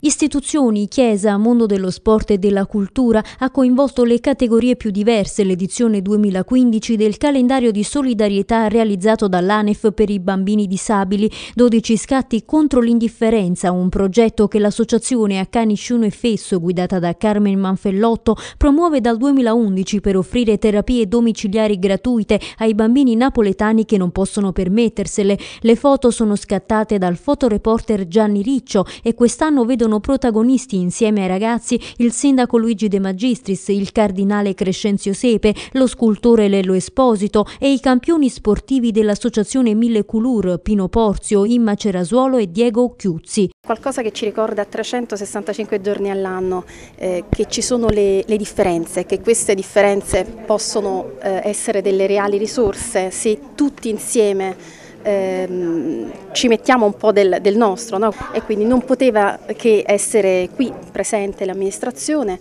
Istituzioni, Chiesa, mondo dello sport e della cultura ha coinvolto le categorie più diverse l'edizione 2015 del calendario di solidarietà realizzato dall'ANEF per i bambini disabili, 12 scatti contro l'indifferenza, un progetto che l'associazione Accani Sciuno e Fesso, guidata da Carmen Manfellotto, promuove dal 2011 per offrire terapie domiciliari gratuite ai bambini napoletani che non possono permettersele. Le foto sono scattate dal fotoreporter Gianni Riccio e quest'anno vedono vedono protagonisti insieme ai ragazzi il sindaco Luigi De Magistris, il cardinale Crescenzio Sepe, lo scultore Lello Esposito e i campioni sportivi dell'associazione Mille Culur, Pino Porzio, Imma Cerasuolo e Diego Chiuzzi. Qualcosa che ci ricorda 365 giorni all'anno, eh, che ci sono le, le, differenze, che queste differenze possono eh, essere delle reali risorse se tutti insieme ehm, ci mettiamo un po' del, del nostro no? e quindi non poteva che essere qui presente l'amministrazione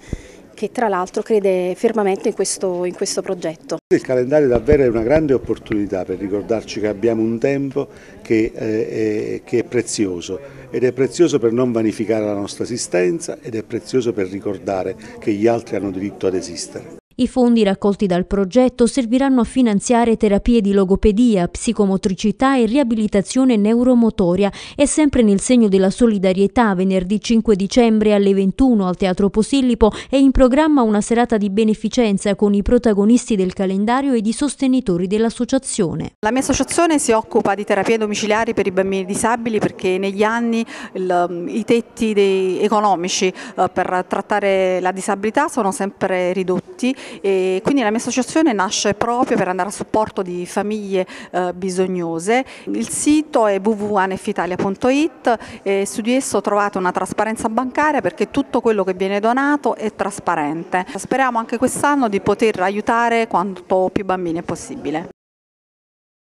che tra l'altro crede fermamente in questo, in questo, progetto. Il calendario davvero è una grande opportunità per ricordarci che abbiamo un tempo che, eh, è, che è prezioso ed è prezioso per non vanificare la nostra esistenza ed è prezioso per ricordare che gli altri hanno diritto ad esistere. I fondi raccolti dal progetto serviranno a finanziare terapie di logopedia, psicomotricità e riabilitazione neuromotoria e sempre nel segno della solidarietà venerdì 5 dicembre alle 21 al Teatro Posillipo è in programma una serata di beneficenza con i protagonisti del calendario ed i sostenitori dell'associazione. La mia associazione si occupa di terapie domiciliari per i bambini disabili perché negli anni il, i tetti dei, economici uh, per trattare la disabilità sono sempre ridotti e quindi la mia associazione nasce proprio per andare a supporto di famiglie eh, bisognose. Il sito è www.anefitalia.it e su di esso trovate una trasparenza bancaria perché tutto quello che viene donato è trasparente. Speriamo anche quest'anno di poter aiutare quanto più bambini è possibile.